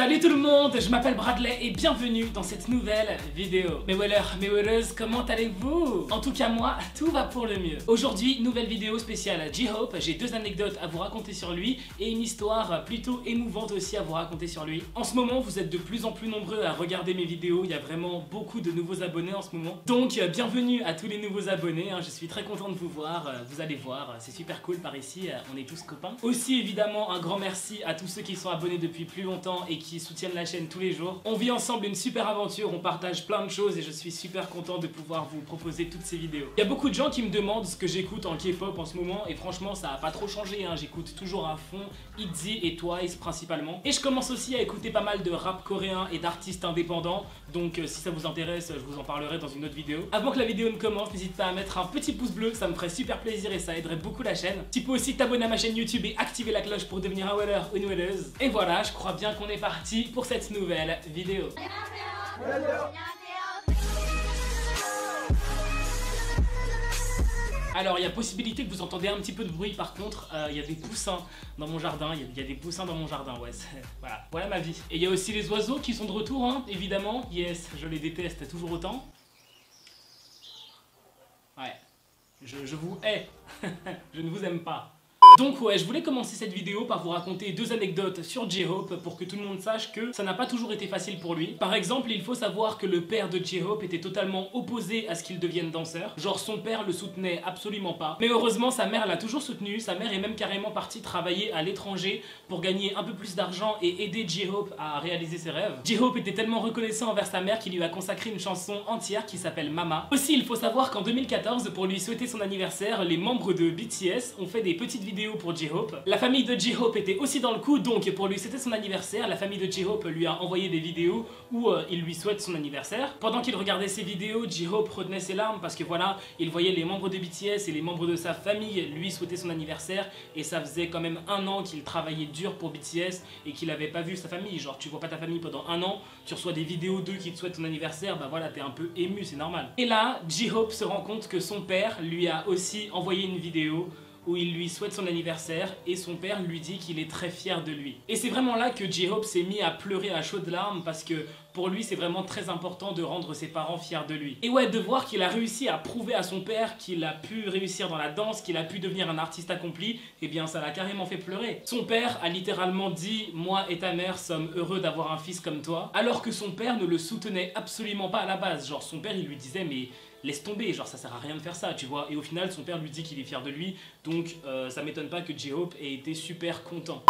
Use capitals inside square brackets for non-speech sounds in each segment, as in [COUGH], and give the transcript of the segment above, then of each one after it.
Salut tout le monde, je m'appelle Bradley et bienvenue dans cette nouvelle vidéo. Mes wellers, mes welleuses, comment allez-vous? En tout cas moi, tout va pour le mieux. Aujourd'hui, nouvelle vidéo spéciale J-Hope, j'ai deux anecdotes à vous raconter sur lui et une histoire plutôt émouvante aussi à vous raconter sur lui. En ce moment, vous êtes de plus en plus nombreux à regarder mes vidéos, il y a vraiment beaucoup de nouveaux abonnés en ce moment. Donc euh, bienvenue à tous les nouveaux abonnés, hein. je suis très content de vous voir, euh, vous allez voir, c'est super cool par ici, euh, on est tous copains. Aussi évidemment un grand merci à tous ceux qui sont abonnés depuis plus longtemps et qui soutiennent la chaîne tous les jours. On vit ensemble une super aventure, on partage plein de choses et je suis super content de pouvoir vous proposer toutes ces vidéos. Il y a beaucoup de gens qui me demandent ce que j'écoute en K-pop en ce moment et franchement ça a pas trop changé, hein. j'écoute toujours à fond ITZY et Twice principalement. Et je commence aussi à écouter pas mal de rap coréen et d'artistes indépendants, donc euh, si ça vous intéresse, je vous en parlerai dans une autre vidéo. Avant que la vidéo ne commence, n'hésite pas à mettre un petit pouce bleu, ça me ferait super plaisir et ça aiderait beaucoup la chaîne. Tu peux aussi t'abonner à ma chaîne YouTube et activer la cloche pour devenir un weller ou une welleuse. Et voilà, je crois bien qu'on est parti pour cette nouvelle vidéo. Alors il y a possibilité que vous entendez un petit peu de bruit par contre, euh, il y a des poussins dans mon jardin, il y, a des poussins dans mon jardin, ouais, voilà, voilà ma vie. Et il y a aussi les oiseaux qui sont de retour, hein, évidemment, yes, je les déteste toujours autant. Ouais, je vous hais, [LAUGHS] je ne vous aime pas. Donc ouais, je voulais commencer cette vidéo par vous raconter deux anecdotes sur J-Hope pour que tout le monde sache que ça n'a pas toujours été facile pour lui. Par exemple, il faut savoir que le père de J-Hope était totalement opposé à ce qu'il devienne danseur. Genre son père le soutenait absolument pas. Mais heureusement, sa mère l'a toujours soutenu. Sa mère est même carrément partie travailler à l'étranger pour gagner un peu plus d'argent et aider J-Hope à réaliser ses rêves. J-Hope était tellement reconnaissant envers sa mère qu'il lui a consacré une chanson entière qui s'appelle Mama. Aussi, il faut savoir qu'en 2014, pour lui souhaiter son anniversaire, les membres de BTS ont fait des petites vidéos pour J-Hope. La famille de J-Hope était aussi dans le coup, donc pour lui c'était son anniversaire. La famille de J-Hope lui a envoyé des vidéos où euh, il lui souhaite son anniversaire. Pendant qu'il regardait ces vidéos, J-Hope retenait ses larmes parce que voilà, il voyait les membres de BTS et les membres de sa famille lui souhaiter son anniversaire et ça faisait quand même un an qu'il travaillait dur pour BTS et qu'il avait pas vu sa famille. Genre tu vois pas ta famille pendant un an, tu reçois des vidéos d'eux qui te souhaitent ton anniversaire, bah voilà, t'es un peu ému, c'est normal. Et là, J-Hope se rend compte que son père lui a aussi envoyé une vidéo où il lui souhaite son anniversaire et son père lui dit qu'il est très fier de lui. Et c'est vraiment là que J-Hope s'est mis à pleurer à chaudes larmes parce que pour lui c'est vraiment très important de rendre ses parents fiers de lui. Et ouais, de voir qu'il a réussi à prouver à son père qu'il a pu réussir dans la danse, qu'il a pu devenir un artiste accompli, eh bien ça l'a carrément fait pleurer. Son père a littéralement dit « Moi et ta mère sommes heureux d'avoir un fils comme toi », alors que son père ne le soutenait absolument pas à la base. Genre son père il lui disait « Mais laisse tomber, genre ça sert à rien de faire ça, tu vois. Et au final, son père lui dit qu'il est fier de lui, donc euh, ça m'étonne pas que J-Hope ait été super content.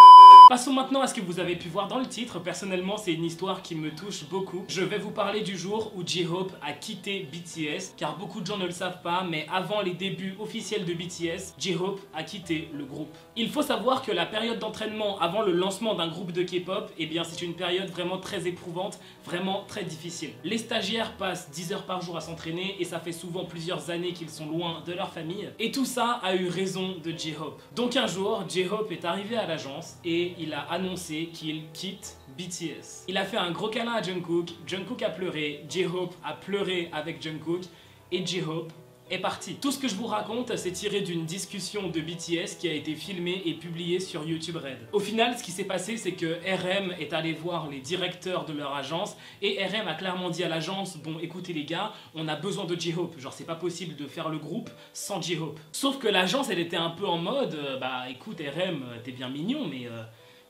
Passons maintenant à ce que vous avez pu voir dans le titre. Personnellement, c'est une histoire qui me touche beaucoup. Je vais vous parler du jour où J-Hope a quitté BTS, car beaucoup de gens ne le savent pas, mais avant les débuts officiels de BTS, J-Hope a quitté le groupe. Il faut savoir que la période d'entraînement avant le lancement d'un groupe de K-pop, eh bien c'est une période vraiment très éprouvante, vraiment très difficile. Les stagiaires passent 10 heures par jour à s'entraîner et ça fait souvent plusieurs années qu'ils sont loin de leur famille. Et tout ça a eu raison de J-Hope. Donc un jour, J-Hope est arrivé à l'agence et il a annoncé qu'il quitte BTS. Il a fait un gros câlin à Jungkook, Jungkook a pleuré, J-Hope a pleuré avec Jungkook et J-Hope Tout ce que je vous raconte, c'est tiré d'une discussion de BTS qui a été filmée et publiée sur YouTube Red. Au final, ce qui s'est passé, c'est que RM est allé voir les directeurs de leur agence et RM a clairement dit à l'agence Bon, écoutez les gars, on a besoin de J-Hope. Genre, c'est pas possible de faire le groupe sans J-Hope. Sauf que l'agence, elle était un peu en mode euh, Bah écoute, RM, t'es bien mignon, mais. Euh,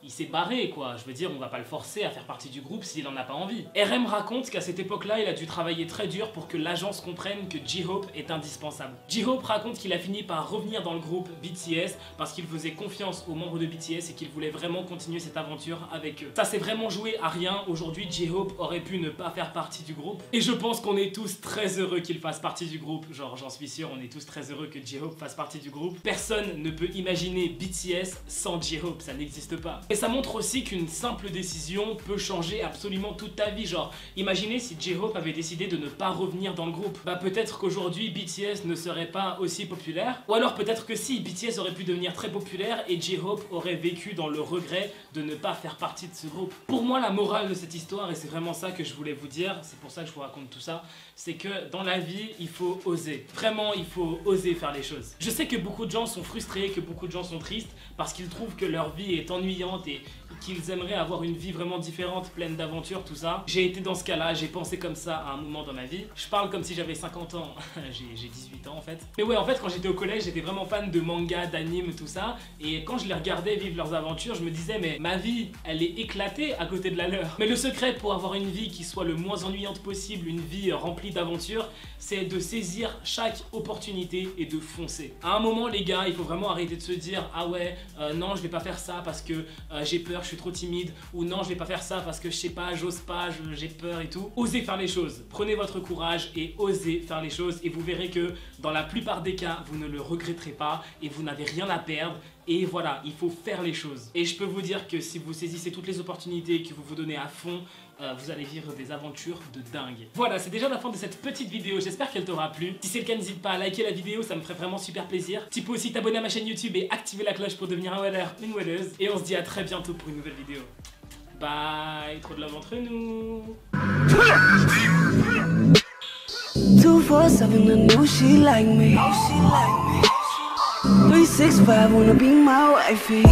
il s'est barré quoi, je veux dire on va pas le forcer à faire partie du groupe s'il en a pas envie. RM raconte qu'à cette époque-là il a dû travailler très dur pour que l'agence comprenne que J-Hope est indispensable. J-Hope raconte qu'il a fini par revenir dans le groupe BTS parce qu'il faisait confiance aux membres de BTS et qu'il voulait vraiment continuer cette aventure avec eux. Ça s'est vraiment joué à rien, aujourd'hui J-Hope aurait pu ne pas faire partie du groupe et je pense qu'on est tous très heureux qu'il fasse partie du groupe, genre j'en suis sûr on est tous très heureux que J-Hope fasse partie du groupe. Personne ne peut imaginer BTS sans J-Hope, ça n'existe pas. Et ça montre aussi qu'une simple décision peut changer absolument toute ta vie. Genre, imaginez si J-Hope avait décidé de ne pas revenir dans le groupe. Bah peut-être qu'aujourd'hui BTS ne serait pas aussi populaire. Ou alors peut-être que si, BTS aurait pu devenir très populaire et J-Hope aurait vécu dans le regret de ne pas faire partie de ce groupe. Pour moi, la morale de cette histoire, et c'est vraiment ça que je voulais vous dire, c'est pour ça que je vous raconte tout ça, c'est que dans la vie, il faut oser. Vraiment, il faut oser faire les choses. Je sais que beaucoup de gens sont frustrés, que beaucoup de gens sont tristes parce qu'ils trouvent que leur vie est ennuyante et qu'ils aimeraient avoir une vie vraiment différente, pleine d'aventures, tout ça. J'ai été dans ce cas-là, j'ai pensé comme ça à un moment dans ma vie. Je parle comme si j'avais 50 ans, [LAUGHS] j'ai 18 ans en fait. Mais ouais, en fait, quand j'étais au collège, j'étais vraiment fan de manga, d'anime, tout ça. Et quand je les regardais vivre leurs aventures, je me disais, mais ma vie, elle est éclatée à côté de la leur. Mais le secret pour avoir une vie qui soit le moins ennuyante possible, une vie remplie d'aventures, c'est de saisir chaque opportunité et de foncer. À un moment, les gars, il faut vraiment arrêter de se dire, ah ouais, euh, non, je vais pas faire ça parce que euh, j'ai peur, je suis trop timide, ou non, je vais pas faire ça parce que je sais pas, j'ose pas, j'ai peur et tout. Osez faire les choses. Prenez votre courage et osez faire les choses et vous verrez que dans la plupart des cas, vous ne le regretterez pas et vous n'avez rien à perdre et voilà, il faut faire les choses. Et je peux vous dire que si vous saisissez toutes les opportunités que vous vous donnez à fond, euh, vous allez vivre des aventures de dingue. Voilà, c'est déjà la fin de cette petite vidéo, j'espère qu'elle t'aura plu. Si c'est le cas, n'hésite pas à liker la vidéo, ça me ferait vraiment super plaisir. Tu peux aussi t'abonner à ma chaîne YouTube et activer la cloche pour devenir un weller, une welleuse. Et on se dit à très bientôt pour une nouvelle vidéo. Bye, trop de love entre nous. Three, six, five, wanna be my wifey.